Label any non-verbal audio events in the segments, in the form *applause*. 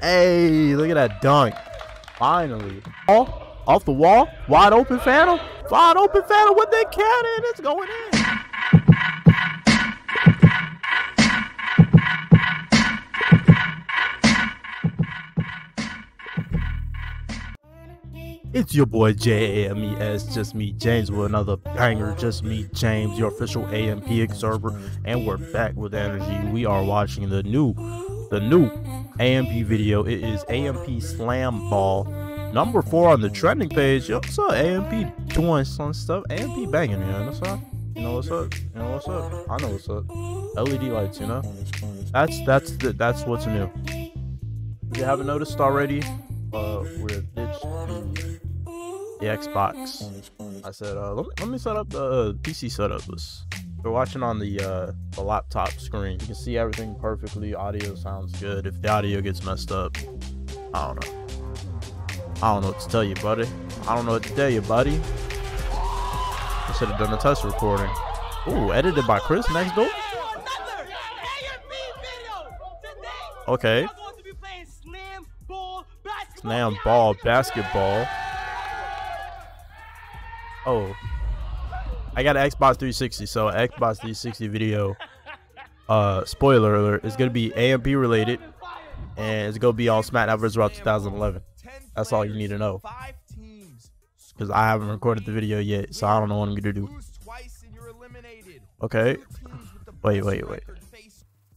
Hey, look at that dunk. Finally. Oh, off the wall. Wide open Phantom. Wide open Phantom with that cannon. It's going in. It's your boy JAMES, just me, James, with another banger. Just me, James, your official AMP observer, and we're back with energy. We are watching the new, the new AMP video. It is AMP Slam Ball, number four on the trending page. Yo, what's up? AMP doing some stuff. AMP banging, man. What's up? You know what's up? You know what's up? I know what's up. LED lights, you know. That's that's the, that's what's new. If you haven't noticed already, uh, we're ditched the, the Xbox. I said, uh, let me, let me set up the PC setup. Let's, we're watching on the uh, the laptop screen. You can see everything perfectly. Audio sounds good. If the audio gets messed up, I don't know. I don't know what to tell you, buddy. I don't know what to tell you, buddy. I should have done a test recording. Ooh, edited by Chris next door. Okay. Slam ball basketball. Oh. I got an Xbox 360, so Xbox 360 video. Uh, spoiler alert, it's gonna be AMP related, and it's gonna be on SmackDown vs. Raw 2011. That's all you need to know. Because I haven't recorded the video yet, so I don't know what I'm gonna do. Okay. Wait, wait, wait.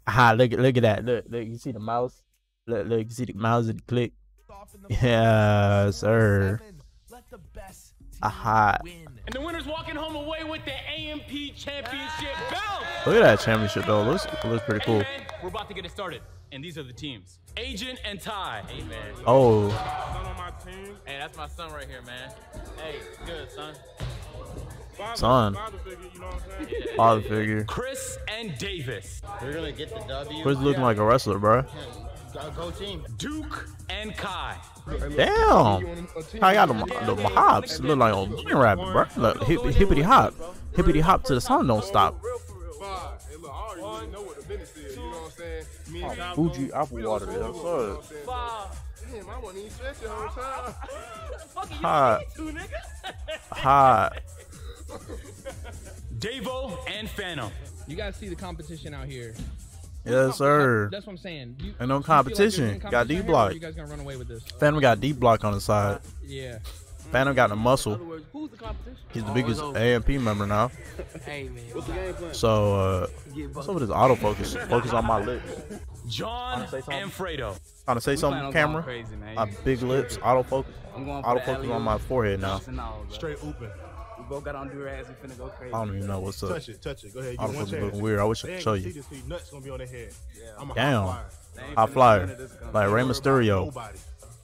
Aha, look, look at that. Look, look, you see the mouse? Look, look, you see the mouse and click? *laughs* Yeah, sir. Aha. And the winner's walking home away with the AMP Championship belt. Look at that championship though. Looks looks pretty cool. Hey, man, we're about to get it started. And these are the teams. Agent and Ty. Hey, man. Oh, Hey, that's my son right here, man. Hey, good, son. son. Father figure. Chris and Davis. We're gonna get the W. Chris looking like a wrestler, bro. Go, go team. Duke and Kai. Damn. I got the, the hops. Look like a bunny rabbit, bro. Look, hip, hippity hop. Hippity hop to the sun don't stop. Fuji apple water. That's what. Hot. Hot. Davo and Phantom. You guys see the competition out here. Yes, sir. That's what I'm saying. You, Ain't no you feel like competition. Got competition D block. You guys gonna run away with this? Phantom got D block on the side. Yeah. Phantom got the muscle. Who's the competition? He's the biggest AMP member now. *laughs* Hey man. So, uh, what's up with this autofocus? Focus on my lips. John say something? and Fredo. Trying to say something, on camera? going crazy, man. My big lips, autofocus. I'm going Autofocus on my forehead now. dunks and all, bro. Straight open. We both got on durags. We finna go crazy. I don't even know what's up. Touch it, touch it. Go ahead. You get one Autofocus chance. looking weird. I wish I could show gonna see you. this, these nuts gonna be on their head. I'm a Damn. high flyer. They ain't High finna flyer. none of this come. Like Rey Worry Mysterio. Nobody.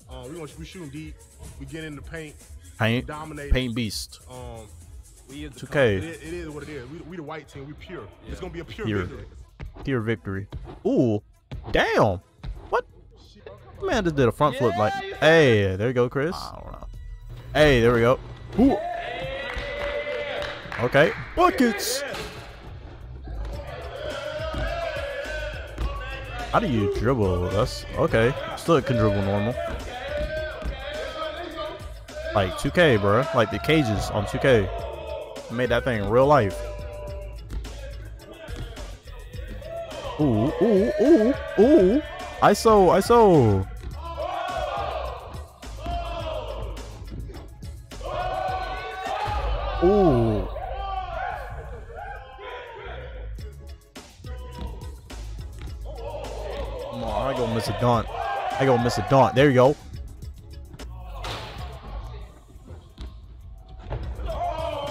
Um, we gonna we shooting deep. We get in the paint. Paint, Dominate. paint beast. Um, We is the 2K. it, it is what it is. We, we the white team. We pure. It's gonna be a pure, Pure. victory. Pure victory. Ooh, damn. What? Man just did a front flip like, hey, there you go, Chris. I don't know. Hey, there we go. Ooh. Okay, buckets. How do you dribble? That's okay. Still can dribble normal. Like 2K, bro. Like the cages on 2K. Made that thing real life. Ooh, ooh, ooh, ooh. ISO, ISO. A dunk. I gonna miss a dunk. There you go.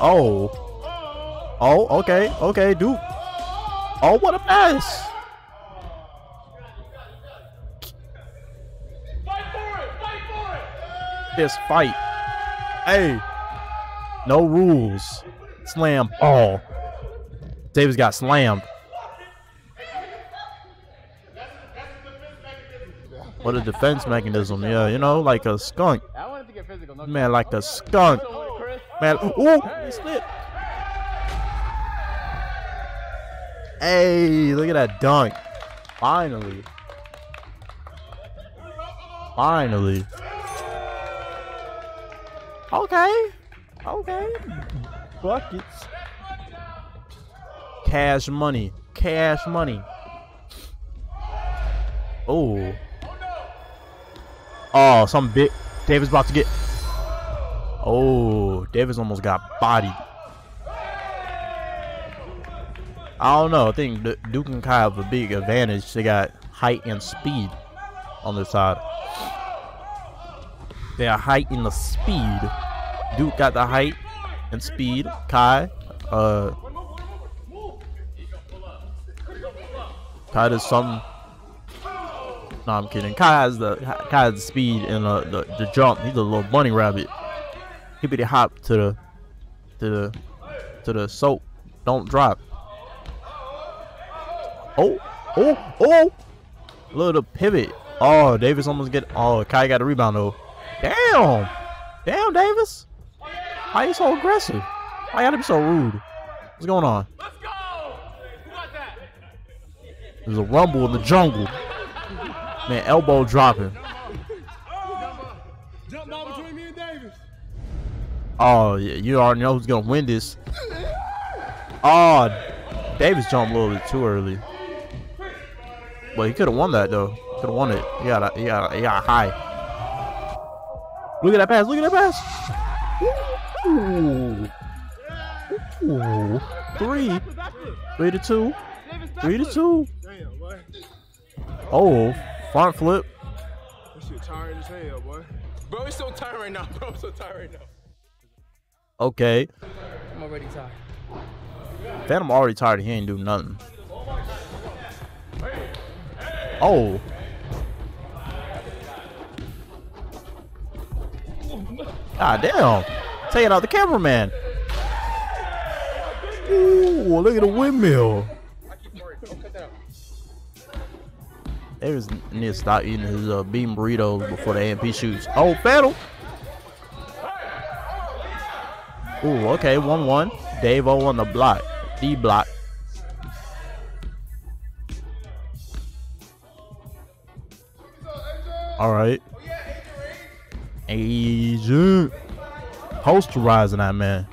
Oh. Oh, okay, okay, dude. Oh, what a pass. This fight. Hey. No rules. Slam ball. Davis got slammed. What a defense mechanism. Yeah, you know, like a skunk. Man, like a skunk. Man, ooh, he slipped. Hey, look at that dunk. Finally. Finally. Okay. Okay. Buckets. Cash money. Cash money. Oh. Oh, some big. Davis about to get. Oh, Davis almost got bodied. I don't know. I think Duke and Kai have a big advantage. They got height and speed on their side. They are height and the speed. Duke got the height and speed. Kai, uh, Kai does some. No, I'm kidding. Kai has the Kai has the speed and uh, the the jump. He's a little bunny rabbit. He Hippity hop to the to the to the soap. Don't drop. Oh, oh, oh! Little pivot. Oh, Davis almost get. Oh, Kai got a rebound though. Damn, damn, Davis. Why you so aggressive? Why you gotta be so rude? What's going on? Let's go! Who got that? There's a rumble in the jungle. Man, elbow dropping. Jump ball between me and Davis. Oh, yeah, you already know who's gonna win this. Oh, Davis jumped a little bit too early. But he could have won that though. Could have won it. He got a, he got a, he got high. Look at that pass. Look at that pass. Ooh. Ooh. Three. Three to two. Three to two. Damn. Oh, front flip. That shit tired as hell, boy. Bro, it's so tired right now. *laughs* Bro, I'm so tired right now. Okay. I'm already tired. Phantom already tired. He ain't do nothing. Oh. God damn. Taking out the cameraman. Ooh, look at the windmill. Davis need to stop eating his uh, bean burritos before the AMP shoots. Oh, Phantom. Ooh, okay, 1-1. Dave O on the block. D block. Alright. Agent. Posterizing that man.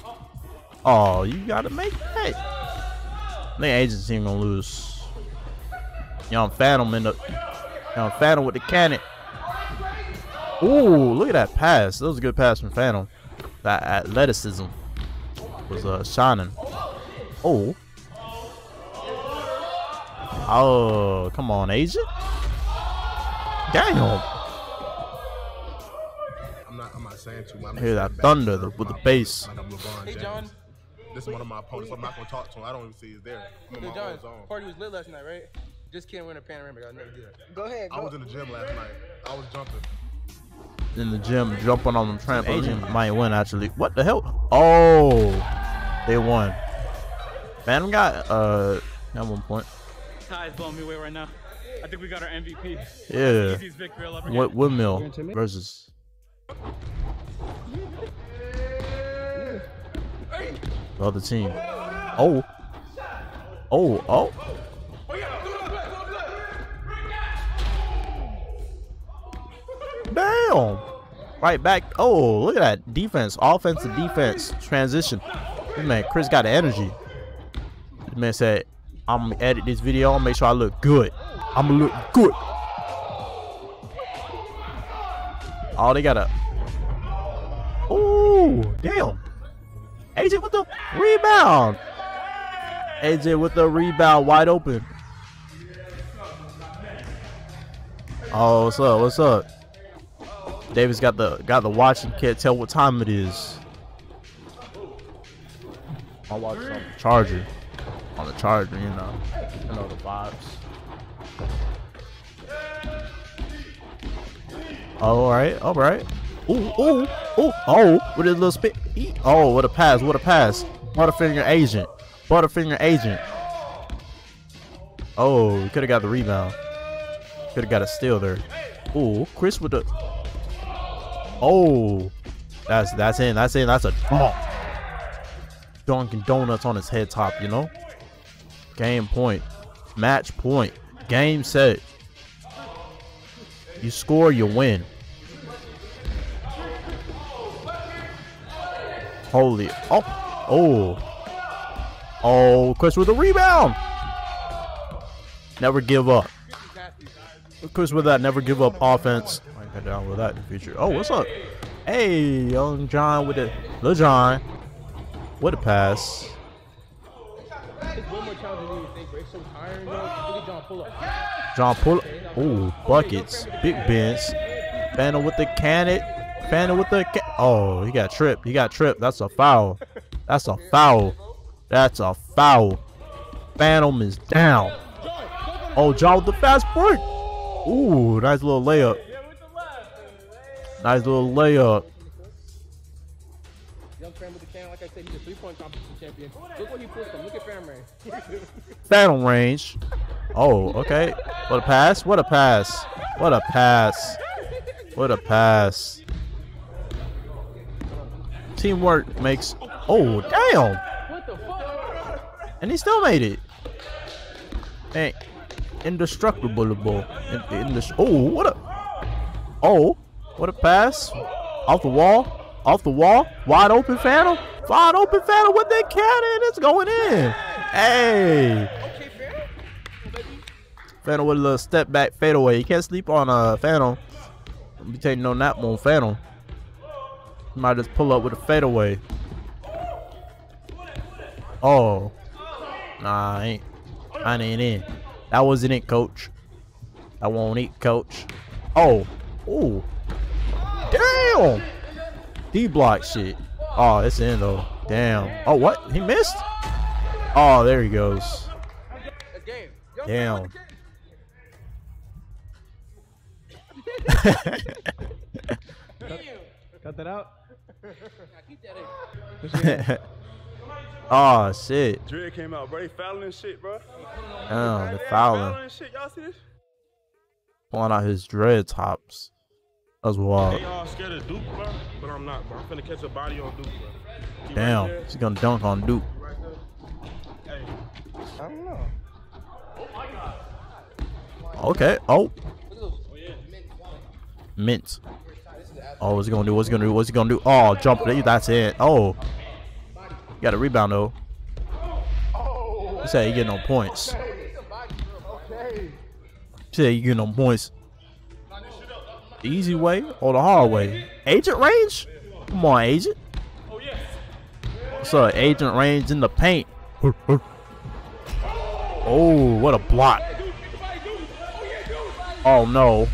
Oh, you gotta make that. I think Agent's team gonna lose. Young Phantom in the Young Phantom with the cannon. Ooh, look at that pass. That was a good pass from Phantom. That athleticism was uh shining. Oh. Oh, come on, Asia. Damn. I'm not. I'm not saying too much. I'm I hear that thunder and with the my bass. Like I'm LeBron Hey, John. This is one of my opponents. I'm not gonna talk to him. I don't even see he's there. I'm in Hey, my John, own zone. party was lit last night, right? Just can't win a panoramic. I never do that. Go ahead. I was in the gym last night. I was jumping. in the gym jumping on them trampolines. Agent might win actually. What the hell? Oh, they won. Phantom got uh at one point. Ty is blowing me away right now. I think we got our MVP. Yeah. Easiest victory I'll ever get. What windmill versus the other team. Oh. Oh, oh. Damn. Right back. Oh, look at that defense. Offense to defense transition. Man, Chris got the energy. This man said, I'm gonna edit this video. Gonna make sure I look good. I'm gonna look good. Oh, they got a. Oh, damn. AJ with the rebound. AJ with the rebound, wide open. Oh, what's up? What's up? Davis got the got the watch and can't tell what time it is. I watch on the charger. On the charger, you know. You know the vibes. Oh, all right, all right. Ooh, ooh, ooh, oh, with his little spit. Oh, what a pass, what a pass. Butterfinger agent. Butterfinger agent. Oh, could have got the rebound. Could have got a steal there. Ooh, Chris with the. Oh, that's that's in. That's in. That's a dunk. Dunkin' Donuts on his head top. You know. Game point. Match point. Game set. You score, you win. Holy. Oh. Oh. Oh, Chris with a rebound. Never give up. Chris with that never give up offense. Down with that in the future. Oh, what's up? Hey, young John with the Lil John. What a pass. John pull up. Ooh, buckets. Big Benz. Fanum with the cannon. Fanum with the. Oh, he got tripped. He got tripped. That's a foul. That's a foul. That's a foul. Phantom is down. Oh, John with the fast break. Ooh, nice little layup. Nice little layup. Young Fam with the can, like I said, he's a three-point competition champion. Look what he pulled from. Look at Fam Ray. *laughs* Phantom range. Oh, okay. What a pass. What a pass. What a pass. What a pass. Teamwork makes. Oh, damn. what the fuck? And he still made it. Hey, indestructible. In, in oh, what a. Oh, what a pass. Off the wall. Off the wall. Wide open Phantom. Wide open Phantom with that cannon. It's going in. Hey. Phantom with a little step back fadeaway. You can't sleep on a uh, Phantom. Be taking no nap on. You might just pull up with a fadeaway. Oh. Nah, I ain't. I ain't in. That wasn't it, coach. I won't eat, coach. Oh. Ooh. Damn. D block shit. Oh, it's in though. Damn. Oh, what? He missed? Oh, there he goes. That's game. Young Fam Damn. with. *laughs* Cut that out. Keep *laughs* oh ah, shit. Dread came out, bro. They fouling and shit, bro. Oh, the Fouling fouling. and shit. Y'all see this? Pulling out his dread tops. That's wild. They all scared of Duke, bro. But I'm not, bro. I'm finna catch a body on Duke, bro. He Damn. there, He's gonna dunk on Duke. right. Hey, I don't know. Okay. Oh. Mint. Oh, what's he gonna do? What's he gonna do? What's he gonna do? Oh, jump. That's it. Oh. Got a rebound though. He said he get no points. He said he get no points. The easy way or the hard way? Agent range? Come on, agent. What's up, agent range in the paint? Oh, what a block. Oh no.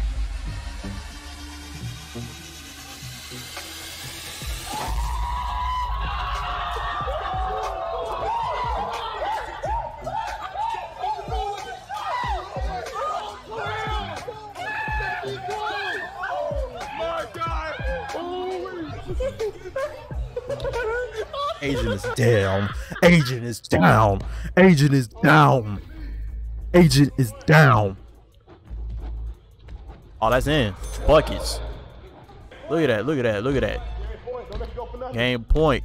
Down. Agent is down. Agent is down. Agent is down. Oh, that's in. Buckets. Look at that. Look at that. Look at that. Game point.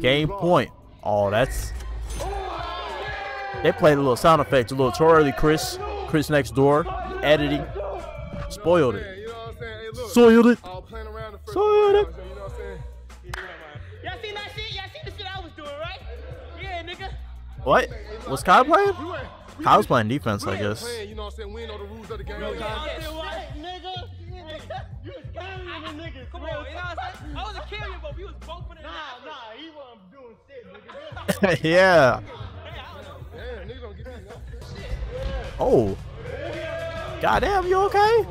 Game point. Oh, that's. They played a little sound effect a little too early, Chris. Chris next door. Editing. Spoiled it. you know what I'm saying? Hey, look. Soiled it. I was playing around the first Soiled it. What? Was Kyle playing? We went, we Kyle was playing defense, I guess. You know what I'm saying? We ain't know the rules of the game. Yeah, what, nigga? You was carrying the niggas. Come on, you know what I'm saying? I wasn't carrying, but we was both in the Nah, nah, he wasn't doing shit, nigga. *laughs* *laughs* yeah. Damn, niggas don't get these. Oh. Goddamn, you okay?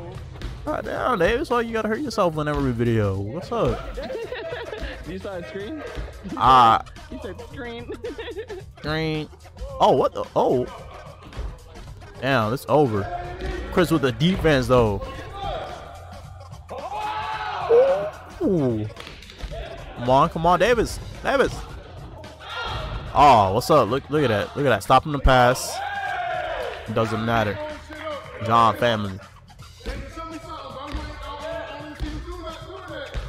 Goddamn, Davis, why you gotta hurt yourself in every video? What's up? *laughs* You saw the screen? Ah, *laughs* He said screen. *laughs* screen. Oh, what the? Oh. Damn, it's over. Chris with the defense, though. Ooh. Come on, come on, Davis. Davis. Oh, what's up? Look, look at that. Look at that. Stopping the pass. Doesn't matter. John family.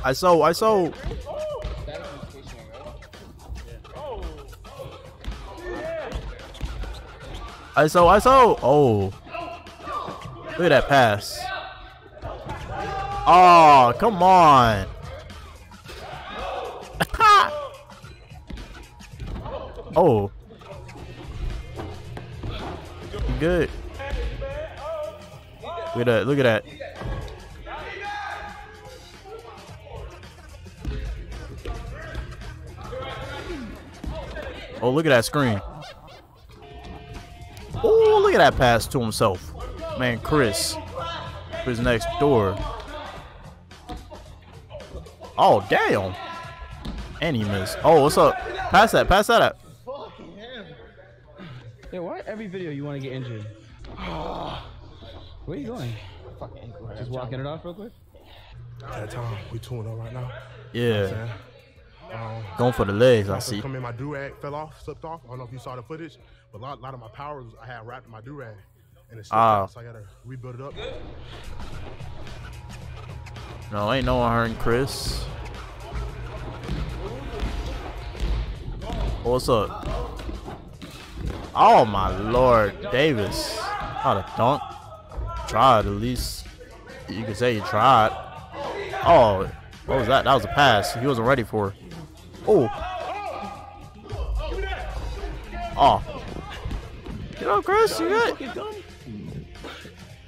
I saw. I saw. I saw. I saw. Oh. Look at that pass. Oh, come on. *laughs* oh. Good. Look at that. Look at that. Oh, look at that screen. Look at that pass to himself. Man, Chris. Chris next door. Oh, damn. And he missed. Oh, what's up? Pass that. Pass that up. Hey, why every video you want to get injured? Where are you going? Just walking it off real quick? That time we tuned up right now. Yeah. Man. Um, Going for the legs, I I see. Come in, my do rag fell off, slipped off. I don't know if you saw the footage, but a lot, lot of my powers I had wrapped in my do rag, and it slipped Ah. so I gotta rebuild it up. No, ain't no one hurting Chris. What's up? Oh my lord, Davis. How to dunk. Tried at least. You could say you tried. Oh, what was that? That was a pass. He wasn't ready for. it. Oh. Oh. Get up, Chris. You good?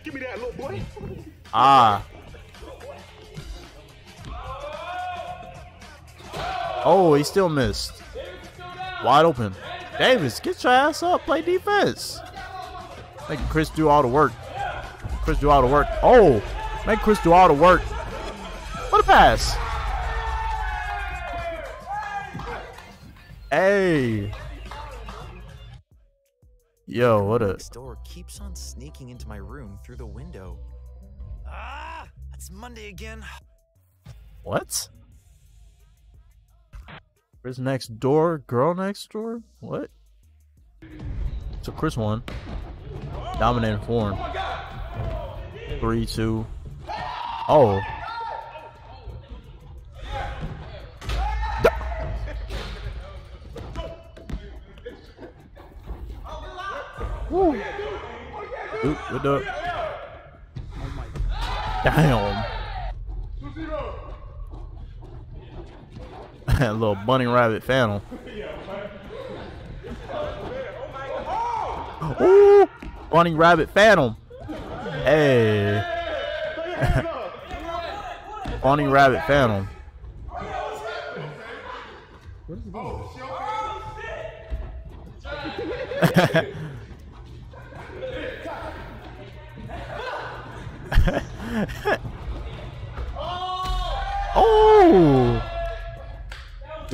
Give me that little boy. Ah. Oh, he still missed. Wide open. Davis, get your ass up. Play defense. Make Chris do all the work. Chris do all the work. Oh, make Chris do all the work. What a pass. Hey. Yo, what a. Next door keeps on sneaking into my room through the window. Ah, it's Monday again. What? Chris next door, girl next door? What? So Chris won. Dominating form. Three, two. Oh. Woo. Good, good up. Damn. A *laughs* little bunny rabbit phantom. Ooh, bunny rabbit phantom. Hey. *laughs* bunny rabbit phantom. *laughs*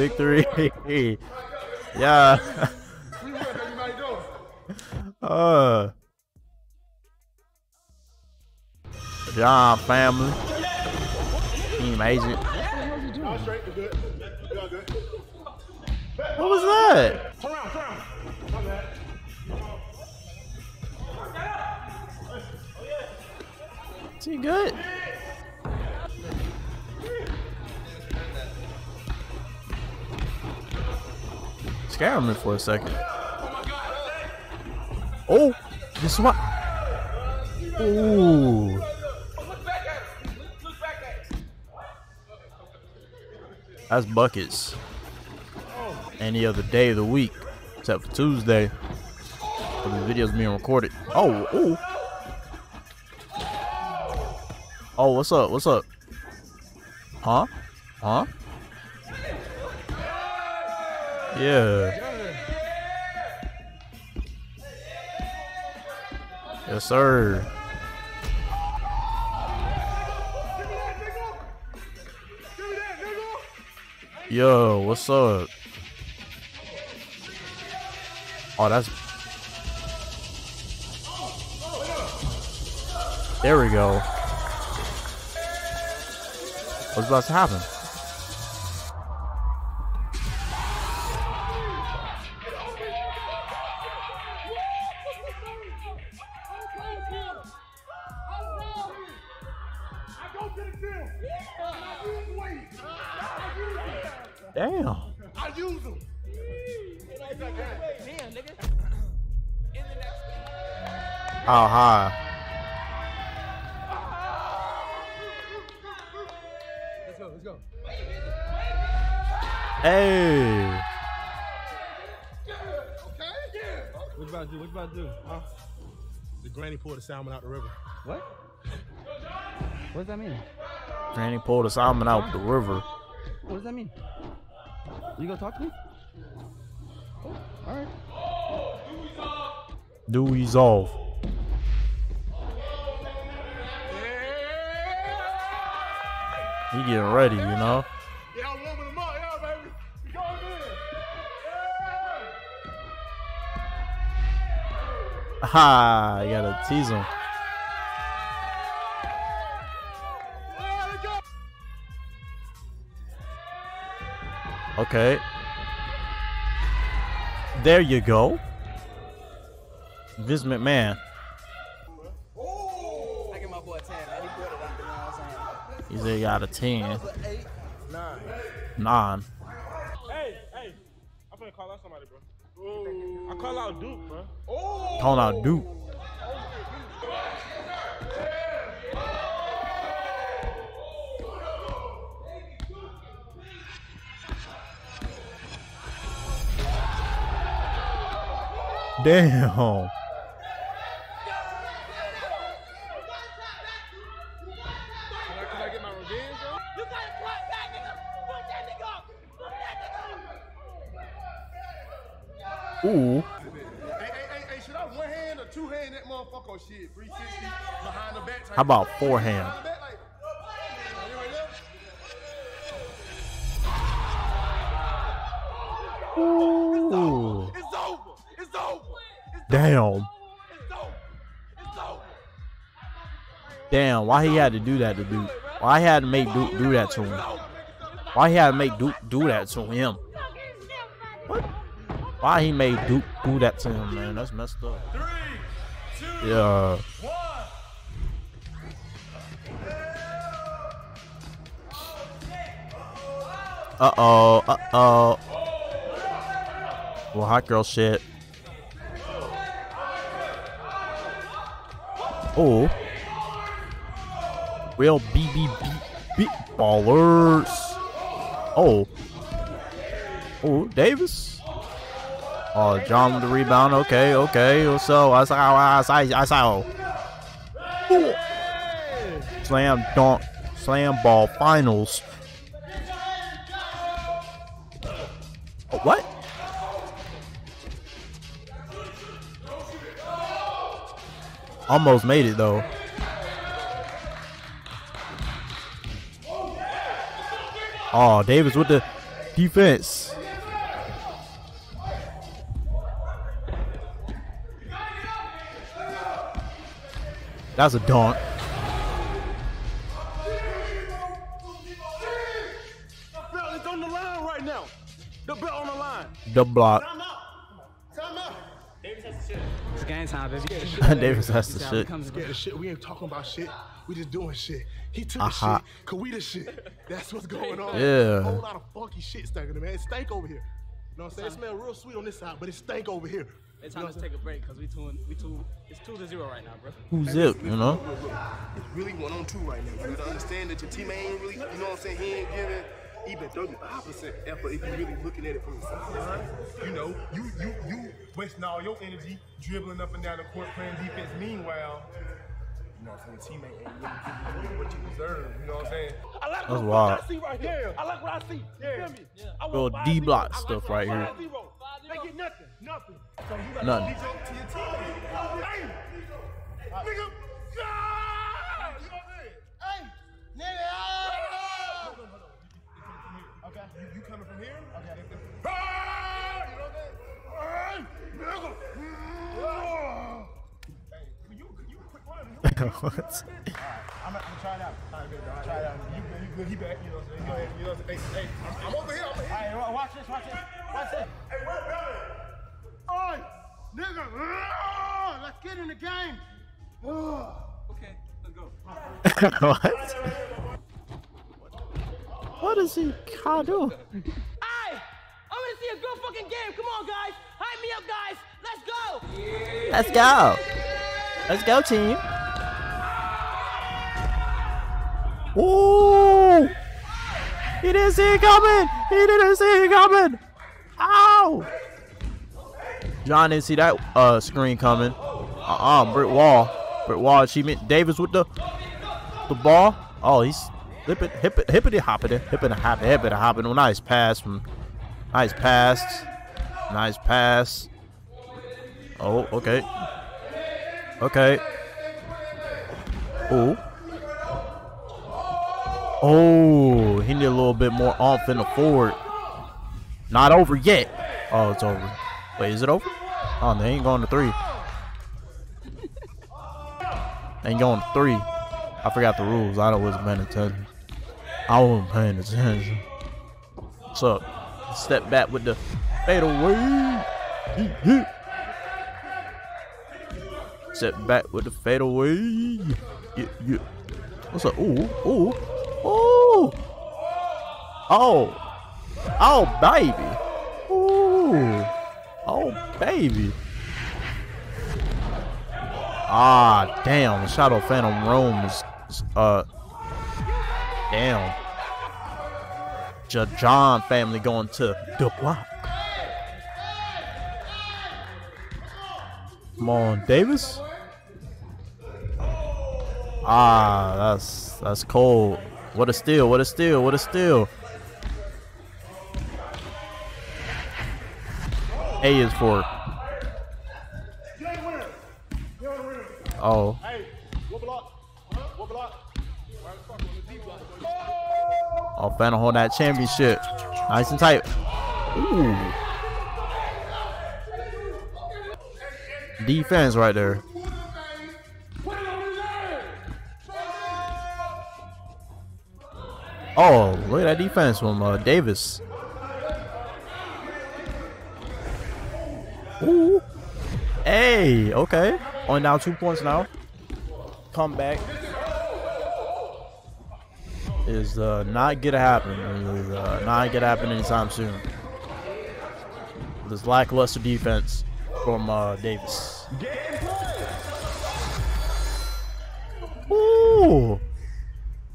Victory. *laughs* yeah. *laughs* uh. John family. Team agent. What was that? Turn he good? Me for a second. Oh, this is what. Ooh. That's buckets. Any other day of the week, except for Tuesday. Where the video's being recorded. Oh, ooh. Oh, what's up? What's up? Huh? Huh? Yeah. Yes, sir. Yo, what's up? Oh, that's. There we go. What's about to happen? Oh, How high? Let's go, let's go. Hey. What you about to do? What you about to do? Huh? The granny pulled a salmon out the river. What? What does that mean? Granny pulled a salmon out the river. What does that mean? You gonna talk to me? Oh, all right. Do resolve. He getting ready, you know. Yeah, I'm warming them up, yeah, baby. In. Ha! You gotta tease him. Okay. There you go. Vince McMahon. What I'm saying? He said he 10. Eight. Nine. 9. Hey, hey. I'm finna call out somebody, bro. I call out Duke, bro. Calling out Duke. Oh. Damn. How about forehand? Behind the back, like, you right there? Ooh. It's over. It's over. Damn. It's over. Damn. Why he had to do that to Duke? Why he had to make Duke do that to him? Why he had to make Duke do that to him? What? Why he made Duke do that to him, man? That's messed up. Yeah. Oh. Uh oh. Well, hot girl shit. Oh. Real beat ballers. Oh. Oh, Davis. Oh, John with the rebound. Okay, okay. So I saw, I saw, I saw. Slam dunk, slam ball finals. Almost made it though. Oh, Davis with the defense. That's a dunk. The belt on the line right now. The belt on the line. The block. It's game time, baby. Davis has to shit. Scared of shit. We ain't talking about shit. We just doing shit. He took Aha. the shit, cause we the shit. That's what's going on. Yeah. A whole lot of funky shit stinking, man. It stank over here. You know what I'm saying? It smell real sweet on this side, but it stank over here. It's time to take a break because we two, we two, it's two to zero right now, bro. Who's it? You know? It's really one on two right now. You gotta understand that your teammate ain't really, you know what I'm saying? He ain't giving even 35% effort if you're really looking at it from the sideline. You know, you you you wasting all your energy dribbling up and down the court playing defense. Meanwhile, you know what I'm saying? Teammate ain't really giving you what you deserve. You know what I'm saying? I like That's what wild. I see right here. I like what I see. You feel me? I Little D-block I like stuff what- right here. 5-0. They get nothing. Nothing. So you gotta Nothing. to your teammate. Hey, nigga. Ah! What? *laughs* I'm, I'm trying out. All right, good. I'll try it out. You good? You? He back. You know what I'm saying? You know what I'm saying? Hey, hey, I'm, I'm over here. I'm over here. Hey, wa- watch this, watch this, watch this. Hey, where Belly? Oi, nigga. Let's get in the game. Okay, let's go. *laughs* what? What is he kind of doing? Hey, I want to see a good fucking game. Come on, guys. Hype me up, guys. Let's go. Let's go. Let's go, team. Ooh. He didn't see it coming. He didn't see it coming. Ow! John didn't see that uh screen coming. Uh-uh, brick wall. Brick wall achievement. Davis with the the ball. Oh, he's hippity hippity hippity hoppity hippity hoppity hippity hoppity. Nice pass from nice pass. Nice pass. Oh, okay. Okay. Oh. Oh, he need a little bit more off in the forward. Not over yet. Oh, it's over. Wait, is it over? Oh, they ain't going to three. They ain't going to three. I forgot the rules. I wasn't paying attention. I wasn't paying attention. What's up? Step back with the fadeaway. Step back with the fadeaway. Yeah, yeah. What's up? Ooh, ooh, ooh. Oh, oh, baby. Ooh, oh, baby. Ah, damn. Shadow Phantom Rome is, uh, damn. Ja John family going to the block. Come on, Davis. Ah, that's that's cold. What a steal! What a steal! What a steal! A is for. Oh. Oh, Phantom hold that championship. Nice and tight. Ooh. Defense right there. Oh, look at that defense from uh, Davis. Ooh. Hey, okay. Only down two points now. Come back is uh, not gonna happen. Is uh, not gonna happen anytime soon. This lackluster defense from uh, Davis. Ooh,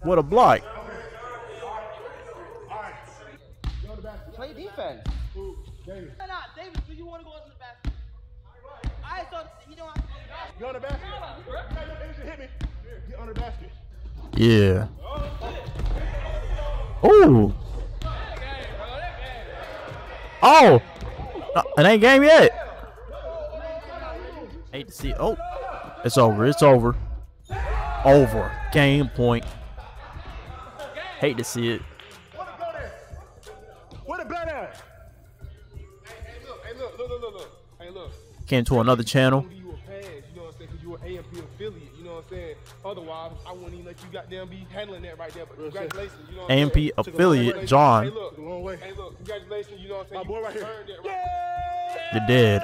what a block! On the basket? You got your energy, hit me. Get the basket. Yeah. Ooh. Oh, Uh, it ain't game yet. Hate to see. Oh, it's over. It's over. Over. Game point. Hate to see it. Where the bet at? Hey, hey, look, hey, look, look, look, look, look. Hey, look. Came to another channel. AMP affiliate, you know what I'm saying? Otherwise, I wouldn't even let you goddamn be handling that right there. But congratulations, you know what I'm AMP saying? Took a long affiliate, way. John. Hey, look, long way. hey, look, congratulations, you know what I'm saying? My boy right here. that right. You did.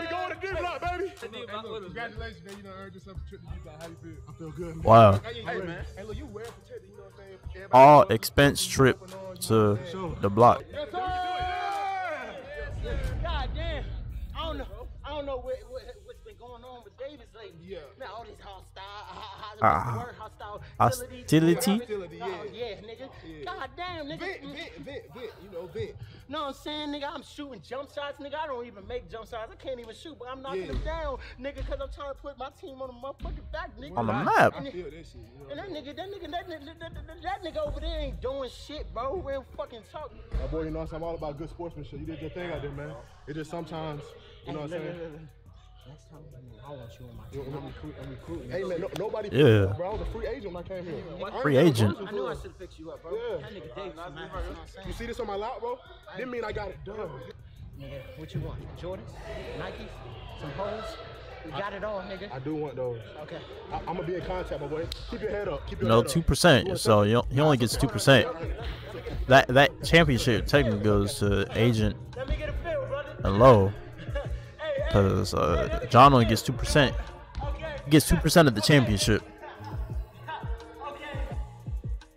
We going to D block, baby. Hey, look, congratulations, man. You done earned yourself a trip to D-Block. How you feel? I feel good. Wow. Hey, hey, man. Hey, look, you well protected, you know what I'm saying? Everybody All expense trip going on, you know to what I'm saying? the block. Yes, sir! God damn. I don't know. I don't know what, what Man, all these hostile, ho- ho- Ah. word, hostile Hostility? Hostility, Oh, yeah. yeah, nigga. Yeah. God damn, nigga. Vent, vent, vent, vent, you know, vent. Know what I'm saying, nigga? I'm shooting jump shots, nigga. I don't even make jump shots. I can't even shoot, but I'm knocking Yeah. them down, nigga, because I'm trying to put my team on the motherfucking back, nigga. On the map. I feel that shit, you know And that nigga, that nigga, that nigga, that, that, that nigga over there ain't doing shit, bro. Real fucking talk. My boy, you know what I'm saying? I'm all about good sportsmanship. You did your thing out there, man. It just sometimes, you know what I'm saying? Next time, I want you my team. I'm, recruit, I'm recruiting. Hey, man, no, nobody. Yeah. Bro, I was a free agent when I came here. I Free agent. I knew I should have picked you up, bro. Yeah. That nigga Davis, man. You know You see this on my lap, bro? Didn't mean I got it done. Nigga, what you want? Jordans? Nikes? Some hoes? We got it all, nigga. I do want those. Okay. I, I'm gonna be in contact, my boy. Keep your head up. Keep your No, head two percent. So you- he only gets two percent. That that championship technically goes to agent Let me get a feel, brother. and low, hey, hey, because uh, John only gets two percent. He gets two percent of the championship. Okay.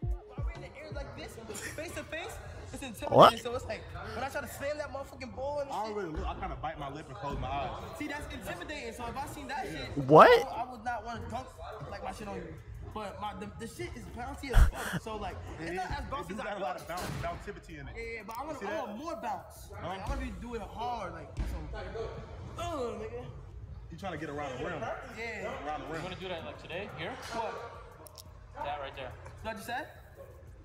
Are we in the air like this, face to face? It's intimidating. What? So it's like when I try to slam that motherfucking ball and I don't really look. I kind of bite my lip and close my eyes. See, that's intimidating. So if I seen that shit, What? I, would- I would not want to dunk like my shit on you. But my the, the shit is bouncy as fuck. So like, it's not as It bouncy do as I got a lot of thought. bounce, bounctivity in it. Yeah, yeah, but I want, See I that? want more bounce. Like, I want to be doing it hard, like some. Uh, nigga. You trying to get around the rim? Yeah. Around the rim. You want to do that like today? Here? What? That right there. What you said?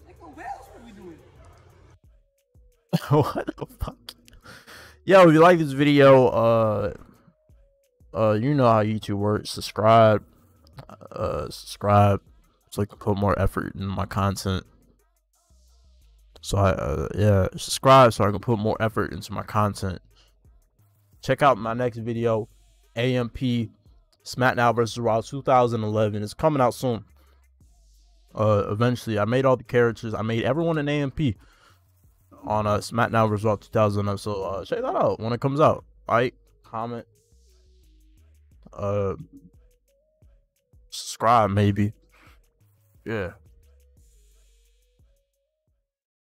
Nigga, where else would we do it? *laughs* what the fuck? Yo, if you like this video, uh, uh, you know how YouTube works. Subscribe, uh, subscribe, so I can put more effort in my content. So I, uh, yeah, subscribe so I can put more effort into my content. Check out my next video, AMP SmackDown vs. Raw 2011. It's coming out soon. Uh, eventually, I made all the characters. I made everyone an AMP on uh, SmackDown vs. Raw 2011. So uh, check that out when it comes out. Like, comment, uh, subscribe maybe. Yeah.